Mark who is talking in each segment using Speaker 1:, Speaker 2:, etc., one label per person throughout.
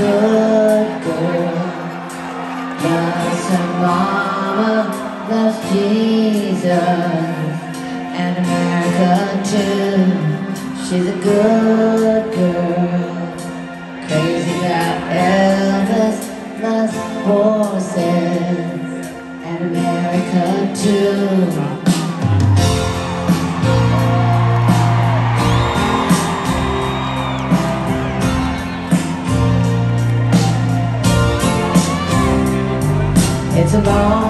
Speaker 1: good girl. Plus her mama loves Jesus and America too. She's a good girl. alone.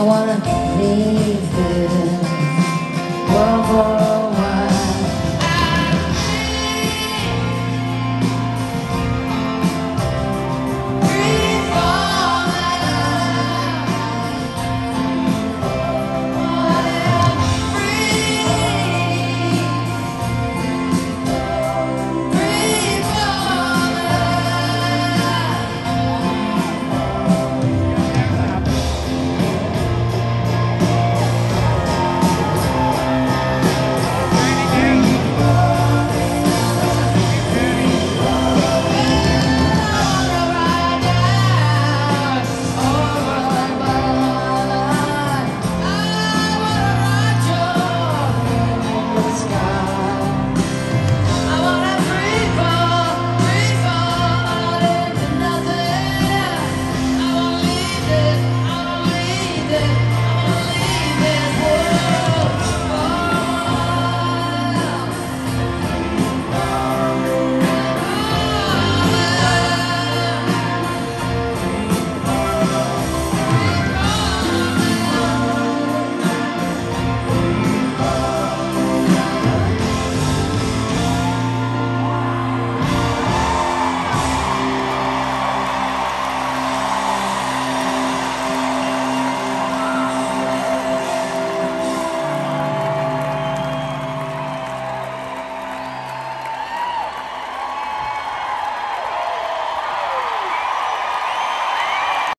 Speaker 1: I wanna be good.